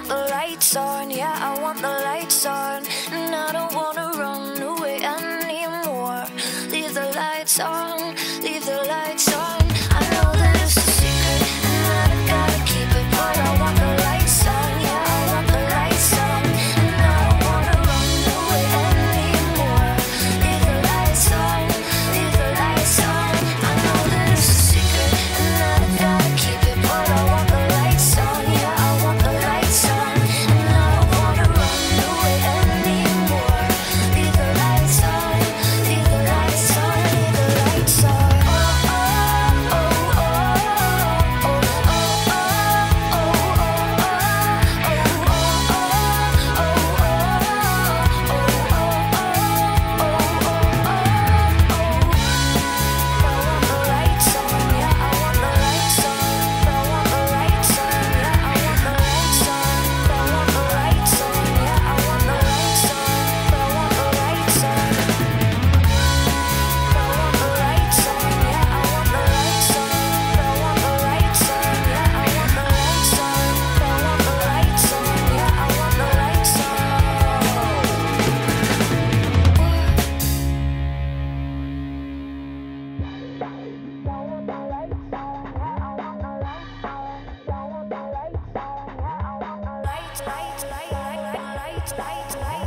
want the lights on, yeah, I want the lights on. And I don't wanna run away, anymore. Leave the lights on. light, light, light, light, light, light.